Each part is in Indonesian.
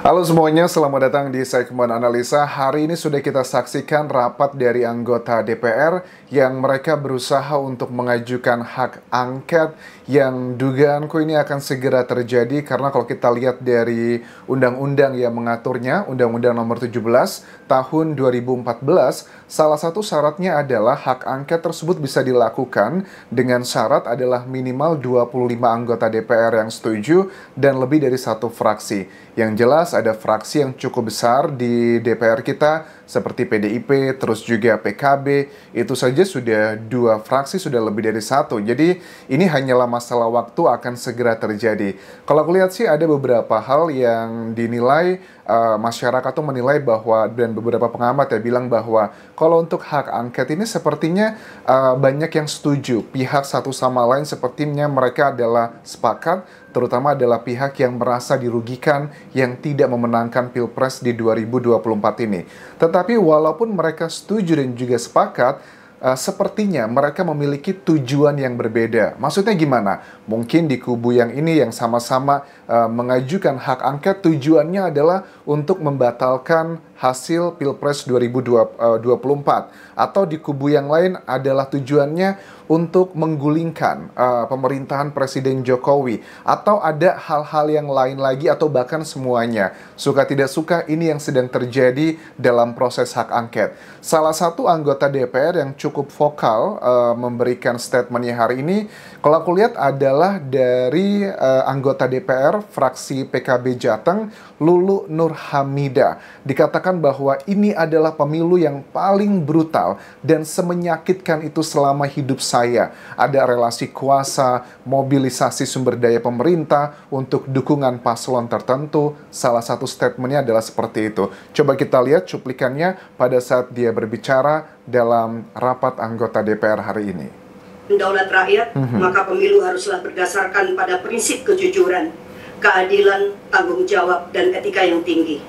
Halo semuanya, selamat datang di segmen analisa. Hari ini sudah kita saksikan rapat dari anggota DPR yang mereka berusaha untuk mengajukan hak angket yang dugaanku ini akan segera terjadi karena kalau kita lihat dari undang-undang yang mengaturnya, Undang-Undang Nomor 17 Tahun 2014, salah satu syaratnya adalah hak angket tersebut bisa dilakukan dengan syarat adalah minimal 25 anggota DPR yang setuju dan lebih dari satu fraksi. Yang jelas ada fraksi yang cukup besar di DPR kita seperti PDIP, terus juga PKB, itu saja sudah dua fraksi sudah lebih dari satu. Jadi ini hanyalah masalah waktu akan segera terjadi. Kalau aku lihat sih ada beberapa hal yang dinilai uh, masyarakat tuh menilai bahwa dan beberapa pengamat ya bilang bahwa kalau untuk hak angket ini sepertinya uh, banyak yang setuju. Pihak satu sama lain sepertinya mereka adalah sepakat terutama adalah pihak yang merasa dirugikan yang tidak memenangkan Pilpres di 2024 ini. Tetapi walaupun mereka setuju dan juga sepakat, uh, sepertinya mereka memiliki tujuan yang berbeda. Maksudnya gimana? Mungkin di kubu yang ini yang sama-sama uh, mengajukan hak angket tujuannya adalah untuk membatalkan hasil Pilpres 2024 atau di kubu yang lain adalah tujuannya untuk menggulingkan uh, pemerintahan Presiden Jokowi. Atau ada hal-hal yang lain lagi atau bahkan semuanya. Suka tidak suka ini yang sedang terjadi dalam proses hak angket. Salah satu anggota DPR yang cukup vokal uh, memberikan statementnya hari ini kalau aku lihat adalah dari uh, anggota DPR fraksi PKB Jateng Lulu Nur Hamida dikatakan bahwa ini adalah pemilu yang paling brutal dan semenyakitkan itu selama hidup saya. Ada relasi kuasa, mobilisasi sumber daya pemerintah untuk dukungan paslon tertentu. Salah satu statementnya adalah seperti itu. Coba kita lihat cuplikannya pada saat dia berbicara dalam rapat anggota DPR hari ini. Daulat rakyat, mm -hmm. maka pemilu haruslah berdasarkan pada prinsip kejujuran, keadilan, tanggung jawab, dan etika yang tinggi.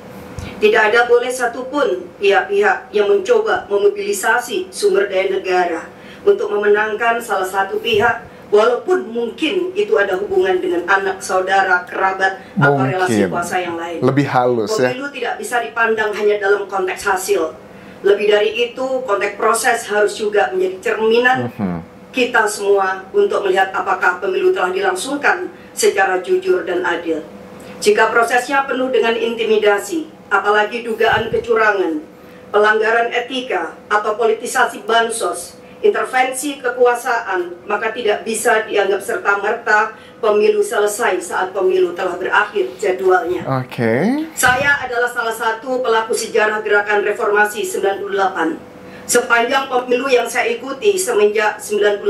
Tidak ada boleh satupun pihak-pihak yang mencoba memobilisasi sumber daya negara untuk memenangkan salah satu pihak walaupun mungkin itu ada hubungan dengan anak, saudara, kerabat mungkin. atau relasi kuasa yang lain. Lebih halus Pemilu ya. Pemilu tidak bisa dipandang hanya dalam konteks hasil. Lebih dari itu, konteks proses harus juga menjadi cerminan uh mhm. Kita semua untuk melihat apakah pemilu telah dilangsungkan secara jujur dan adil. Jika prosesnya penuh dengan intimidasi, apalagi dugaan kecurangan, pelanggaran etika, atau politisasi bansos, intervensi kekuasaan, maka tidak bisa dianggap serta-merta pemilu selesai saat pemilu telah berakhir jadwalnya. Oke. Okay. Saya adalah salah satu pelaku sejarah gerakan reformasi 98. Sepanjang pemilu yang saya ikuti semenjak 99,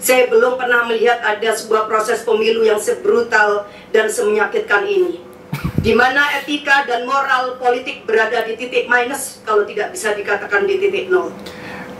saya belum pernah melihat ada sebuah proses pemilu yang sebrutal dan semenyakitkan ini. Di mana etika dan moral politik berada di titik minus kalau tidak bisa dikatakan di titik nol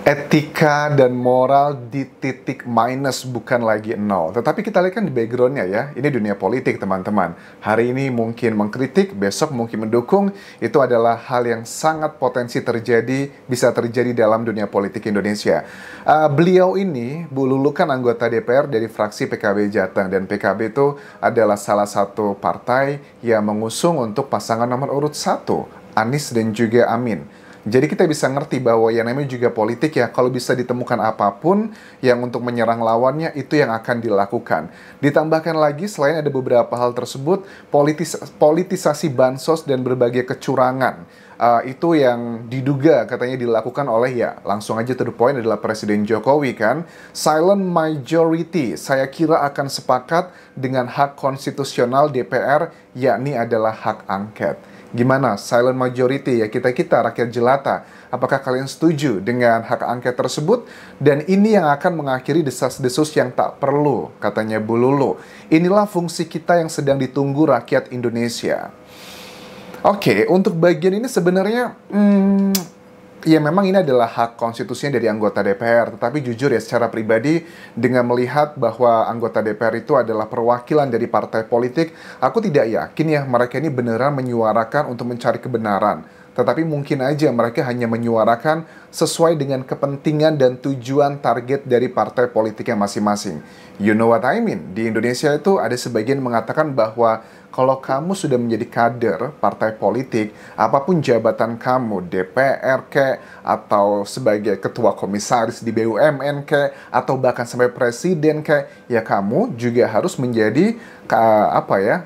etika dan moral di titik minus bukan lagi nol. Tetapi kita lihat kan di backgroundnya ya, ini dunia politik teman-teman. Hari ini mungkin mengkritik, besok mungkin mendukung, itu adalah hal yang sangat potensi terjadi, bisa terjadi dalam dunia politik Indonesia. Uh, beliau ini, Bu Lulu kan anggota DPR dari fraksi PKB Jateng, dan PKB itu adalah salah satu partai yang mengusung untuk pasangan nomor urut satu, Anies dan juga Amin. Jadi kita bisa ngerti bahwa yang namanya juga politik ya, kalau bisa ditemukan apa pun yang untuk menyerang lawannya itu yang akan dilakukan. Ditambahkan lagi selain ada beberapa hal tersebut, politis politisasi bansos dan berbagai kecurangan. Uh, itu yang diduga katanya dilakukan oleh ya langsung aja to the point adalah Presiden Jokowi kan silent majority saya kira akan sepakat dengan hak konstitusional DPR yakni adalah hak angket Gimana silent majority ya kita-kita rakyat jelata? Apakah kalian setuju dengan hak angket tersebut? Dan ini yang akan mengakhiri desas-desus yang tak perlu, katanya Bu Lulu. Inilah fungsi kita yang sedang ditunggu rakyat Indonesia. Oke, okay, untuk bagian ini sebenarnya hmm, ya memang ini adalah hak konstitusinya dari anggota DPR, tetapi jujur ya secara pribadi dengan melihat bahwa anggota DPR itu adalah perwakilan dari partai politik, aku tidak yakin ya mereka ini beneran menyuarakan untuk mencari kebenaran. Tetapi mungkin aja mereka hanya menyuarakan sesuai dengan kepentingan dan tujuan target dari partai politiknya masing-masing. You know what I mean? Di Indonesia itu ada sebagian mengatakan bahwa kalau kamu sudah menjadi kader partai politik, apa pun jabatan kamu, DPR ke, atau sebagai ketua komisaris di BUMN ke, atau bahkan sampai presiden ke, ya kamu juga harus menjadi apa ya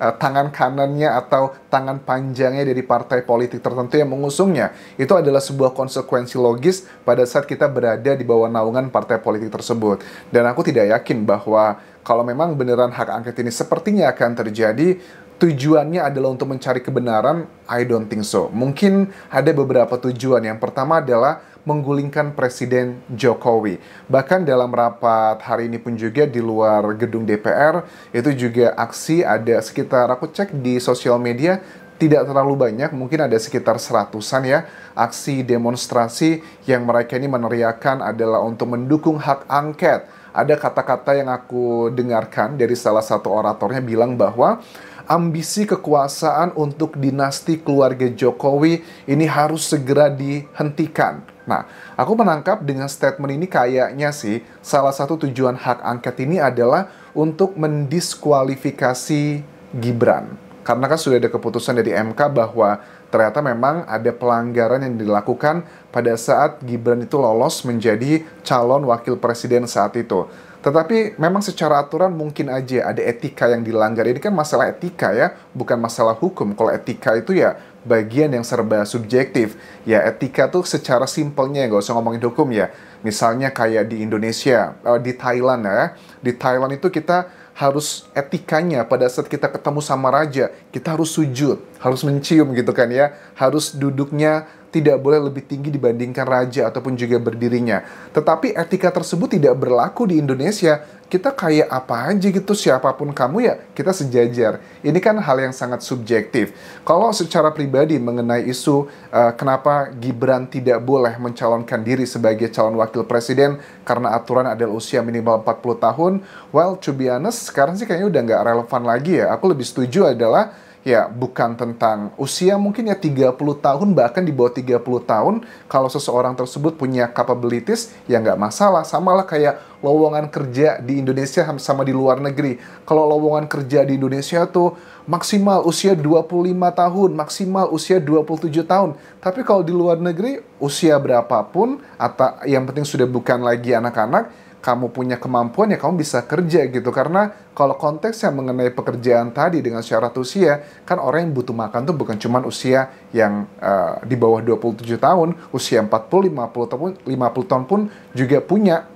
uh, tangan kanannya atau tangan panjangnya dari partai politik tertentu yang mengusungnya. Itu adalah sebuah konsekuensi logis pada saat kita berada di bawah naungan partai politik tersebut. Dan aku tidak yakin bahwa kalau memang beneran hak angket ini sepertinya akan terjadi, tujuannya adalah untuk mencari kebenaran, I don't think so. Mungkin ada beberapa tujuan. Yang pertama adalah menggulingkan Presiden Jokowi. Bahkan dalam rapat hari ini pun juga di luar gedung DPR, itu juga aksi ada sekitar, aku cek di sosial media, tidak terlalu banyak, mungkin ada sekitar seratusan ya, aksi demonstrasi yang mereka ini meneriakan adalah untuk mendukung hak angket. Ada kata-kata yang aku dengarkan dari salah satu oratornya bilang bahwa ambisi kekuasaan untuk dinasti keluarga Jokowi ini harus segera dihentikan. Nah, aku menangkap dengan statement ini kayaknya sih salah satu tujuan hak angket ini adalah untuk mendiskualifikasi Gibran. Karena kan sudah ada keputusan dari MK bahwa ternyata memang ada pelanggaran yang dilakukan pada saat Gibran itu lolos menjadi calon wakil presiden saat itu. Tetapi memang secara aturan mungkin aja ada etika yang dilanggar. Ini kan masalah etika ya, bukan masalah hukum. Kalau etika itu ya bagian yang serba subjektif. Ya etika tuh secara simpelnya nggak usah ngomongin hukum ya. Misalnya kayak di Indonesia, uh, di Thailand ya. Di Thailand itu kita harus etikanya pada saat kita ketemu sama raja, kita harus sujud, harus mencium gitu kan ya. Harus duduknya tidak boleh lebih tinggi dibandingkan raja ataupun juga berdirinya. Tetapi etika tersebut tidak berlaku di Indonesia. Kita kayak apa aja gitu siapa pun kamu ya kita sejajar. Ini kan hal yang sangat subjektif. Kalau secara pribadi mengenai isu uh, kenapa Gibran tidak boleh mencalonkan diri sebagai calon wakil presiden karena aturan adalah usia minimal 40 tahun, well to be honest sekarang sih kayaknya udah nggak relevan lagi ya. Aku lebih setuju adalah ya bukan tentang usia mungkin ya 30 tahun bahkan di bawah 30 tahun kalau seseorang tersebut punya capabilities ya nggak masalah. Sama lah kayak lowongan kerja di Indonesia sama di luar negeri. Kalau lowongan kerja di Indonesia tuh maksimal usia 25 tahun maksimal usia 27 tahun. Tapi kalau di luar negeri usia berapapun atau yang penting sudah bukan lagi anak-anak kamu punya kemampuan ya kamu bisa kerja gitu. Karena kalau konteksnya mengenai pekerjaan tadi dengan syarat usia kan orang yang butuh makan tuh bukan cuma usia yang uh, di bawah 27 tahun usia 40 50 tahun 50 tahun pun juga punya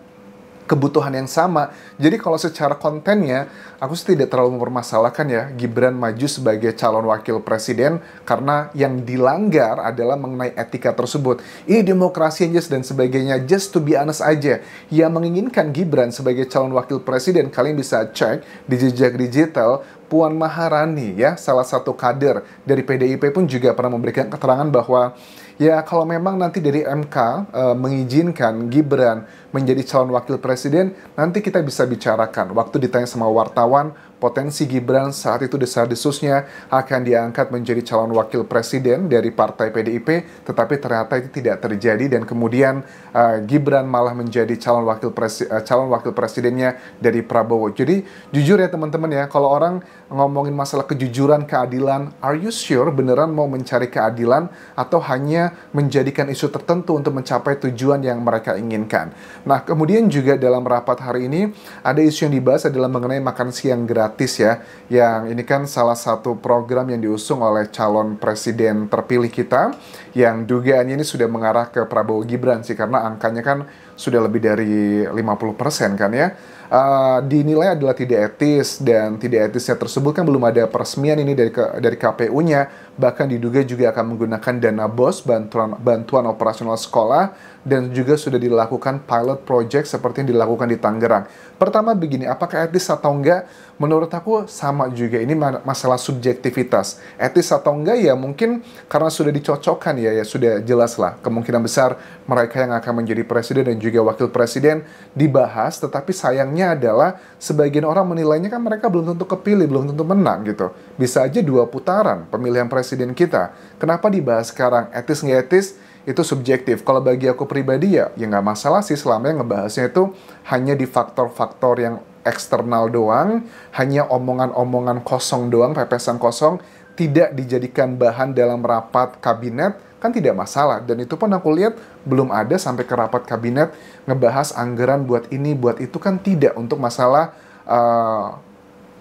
kebutuhan yang sama. Jadi kalau secara kontennya, aku sih tidak terlalu mempermasalahkan ya Gibran maju sebagai calon wakil presiden karena yang dilanggar adalah mengenai etika tersebut. Ini demokrasi aja dan sebagainya. Just to be honest aja, yang menginginkan Gibran sebagai calon wakil presiden, kalian bisa cek di jejak digital Puan Maharani ya, salah satu kader dari PDIP pun juga pernah memberikan keterangan bahwa ya kalau memang nanti dari MK uh, eh, mengizinkan Gibran menjadi calon wakil presiden, nanti kita bisa bicarakan. Waktu ditanya sama wartawan, potensi Gibran saat itu desas-desusnya akan diangkat menjadi calon wakil presiden dari partai PDIP, tetapi ternyata itu tidak terjadi dan kemudian uh, Gibran malah menjadi calon wakil presi uh, calon wakil presidennya dari Prabowo. Jadi jujur ya teman-teman ya, kalau orang ngomongin masalah kejujuran, keadilan, are you sure beneran mau mencari keadilan atau hanya menjadikan isu tertentu untuk mencapai tujuan yang mereka inginkan? Nah, kemudian juga dalam rapat hari ini ada isu yang dibahas adalah mengenai makan siang gratis gratis ya. Yang ini kan salah satu program yang diusung oleh calon presiden terpilih kita yang dugaannya ini sudah mengarah ke Prabowo Gibran sih karena angkanya kan sudah lebih dari 50% kan ya. Uh, dinilai adalah tidak etis dan tidak etisnya tersebut kan belum ada peresmian ini dari dari KPU-nya bahkan diduga juga akan menggunakan dana BOS bantuan bantuan operasional sekolah dan juga sudah dilakukan pilot project seperti yang dilakukan di Tangerang. Pertama begini, apakah etis atau enggak? Menurut aku sama juga ini masalah subjektivitas. Etis atau enggak ya mungkin karena sudah dicocokkan ya ya sudah jelas lah kemungkinan besar mereka yang akan menjadi presiden dan juga wakil presiden dibahas tetapi sayangnya adalah sebagian orang menilainya kan mereka belum tentu kepilih belum tentu menang gitu bisa aja dua putaran pemilihan presiden kita kenapa dibahas sekarang etis nggak etis itu subjektif. Kalau bagi aku pribadi ya, ya nggak masalah sih selama yang ngebahasnya itu hanya di faktor-faktor yang eksternal doang, hanya omongan-omongan kosong doang, pepesan kosong, tidak dijadikan bahan dalam rapat kabinet, kan tidak masalah. Dan itu pun aku lihat belum ada sampai ke rapat kabinet ngebahas anggaran buat ini, buat itu kan tidak untuk masalah uh,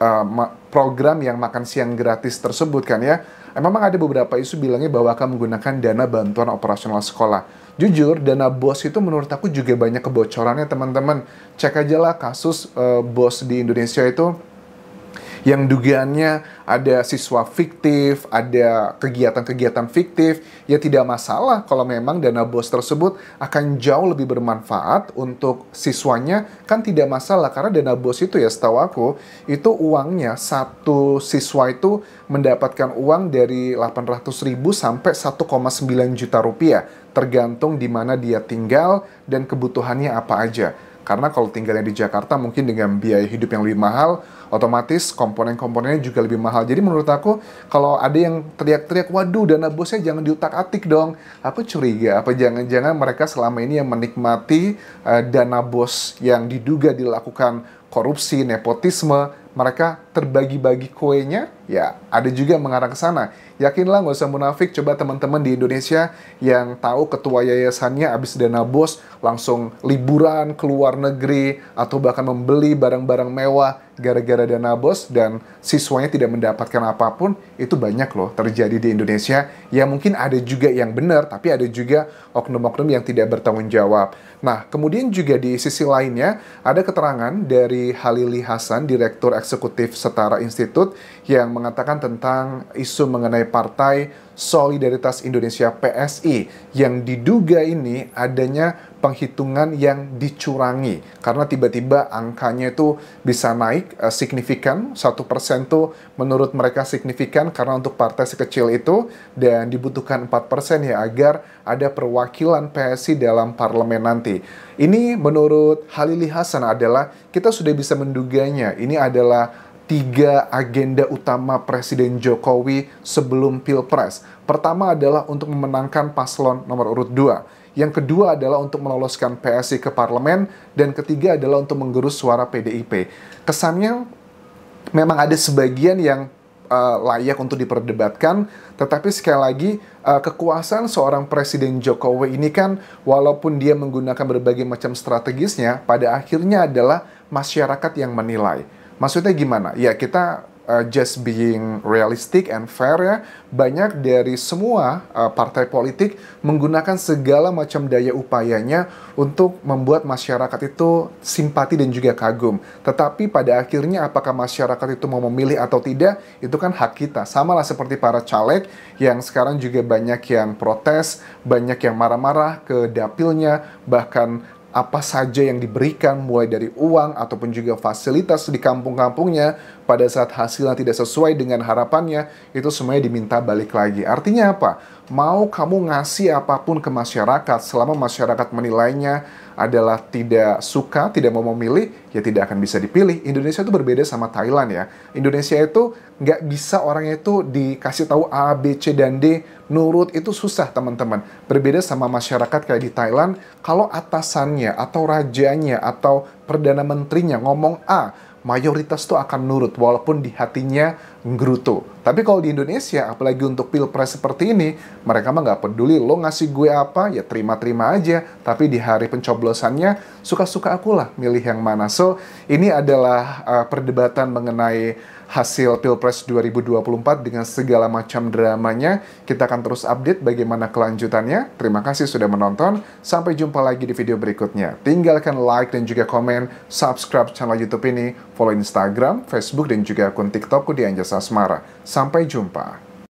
uh, program yang makan siang gratis tersebut kan ya memang ada beberapa isu bilangnya bahwa akan menggunakan dana bantuan operasional sekolah. Jujur, dana BOS itu menurut aku juga banyak kebocorannya teman-teman. Cek aja lah kasus uh, BOS di Indonesia itu yang dugaannya ada siswa fiktif, ada kegiatan-kegiatan fiktif, ya tidak masalah kalau memang dana BOS tersebut akan jauh lebih bermanfaat untuk siswanya, kan tidak masalah karena dana BOS itu ya setahu aku, itu uangnya satu siswa itu mendapatkan uang dari 800 ribu sampai 1,9 juta rupiah, tergantung di mana dia tinggal dan kebutuhannya apa aja. Karena kalau tinggalnya di Jakarta mungkin dengan biaya hidup yang lebih mahal, otomatis komponen-komponennya juga lebih mahal. Jadi menurut aku kalau ada yang teriak-teriak, waduh dana bosnya jangan diutak-atik dong. Aku curiga apa jangan-jangan mereka selama ini yang menikmati uh, dana bos yang diduga dilakukan korupsi, nepotisme, mereka terbagi-bagi kuenya, ya ada juga mengarah ke sana. Yakinlah nggak usah munafik, coba teman-teman di Indonesia yang tahu ketua yayasannya habis dana bos langsung liburan ke luar negeri atau bahkan membeli barang-barang mewah gara-gara dana bos dan siswanya tidak mendapatkan apa pun, itu banyak loh terjadi di Indonesia. Ya mungkin ada juga yang benar, tapi ada juga oknum-oknum yang tidak bertanggung jawab. Nah, kemudian juga di sisi lainnya ada keterangan dari Halili Hasan, Direktur Eksekutif Setara Institut, yang mengatakan tentang isu mengenai partai Solidaritas Indonesia PSI yang diduga ini adanya penghitungan yang dicurangi karena tiba-tiba angkanya itu bisa naik uh, signifikan satu persen tuh menurut mereka signifikan karena untuk partai sekecil itu dan dibutuhkan 4% ya agar ada perwakilan PSI dalam parlemen nanti. Ini menurut Halili Hasan adalah kita sudah bisa menduganya ini adalah tiga agenda utama Presiden Jokowi sebelum Pilpres. Pertama adalah untuk memenangkan paslon nomor urut 2. Yang kedua adalah untuk meloloskan PSI ke parlemen. Dan ketiga adalah untuk menggerus suara PDIP. Kesannya memang ada sebagian yang uh, layak untuk diperdebatkan. Tetapi sekali lagi, uh, kekuasaan seorang Presiden Jokowi ini kan walaupun dia menggunakan berbagai macam strategisnya, pada akhirnya adalah masyarakat yang menilai Maksudnya gimana? Ya kita uh, just being realistic and fair ya, banyak dari semua uh, partai politik menggunakan segala macam daya upayanya untuk membuat masyarakat itu simpati dan juga kagum. Tetapi pada akhirnya apakah masyarakat itu mau memilih atau tidak, itu kan hak kita. Sama lah seperti para caleg yang sekarang juga banyak yang protes, banyak yang marah-marah ke dapilnya, bahkan apa saja yang diberikan mulai dari uang ataupun juga fasilitas di kampung-kampungnya pada saat hasilnya tidak sesuai dengan harapannya itu semuanya diminta balik lagi. Artinya apa? Mau kamu ngasih apa pun ke masyarakat selama masyarakat menilainya adalah tidak suka, tidak mau memilih, ya tidak akan bisa dipilih. Indonesia itu berbeda sama Thailand ya. Indonesia itu nggak bisa orangnya itu dikasih tahu A, B, C, dan D, nurut itu susah teman-teman. Berbeda sama masyarakat kayak di Thailand, kalau atasannya atau rajanya atau perdana menterinya ngomong A, mayoritas tuh akan nurut walaupun di hatinya nggerutu. Tapi kalau di Indonesia, apalagi untuk pilpres seperti ini, mereka mah nggak peduli lo ngasih gue apa, ya terima-terima aja. Tapi di hari pencoblosannya, suka-suka aku lah milih yang mana. So, ini adalah uh, perdebatan mengenai hasil Pilpres 2024 dengan segala macam dramanya. Kita akan terus update bagaimana kelanjutannya. Terima kasih sudah menonton. Sampai jumpa lagi di video berikutnya. Tinggalkan like dan juga komen, subscribe channel YouTube ini, follow Instagram, Facebook, dan juga akun TikTokku di Anjasa Asmara. Sampai jumpa.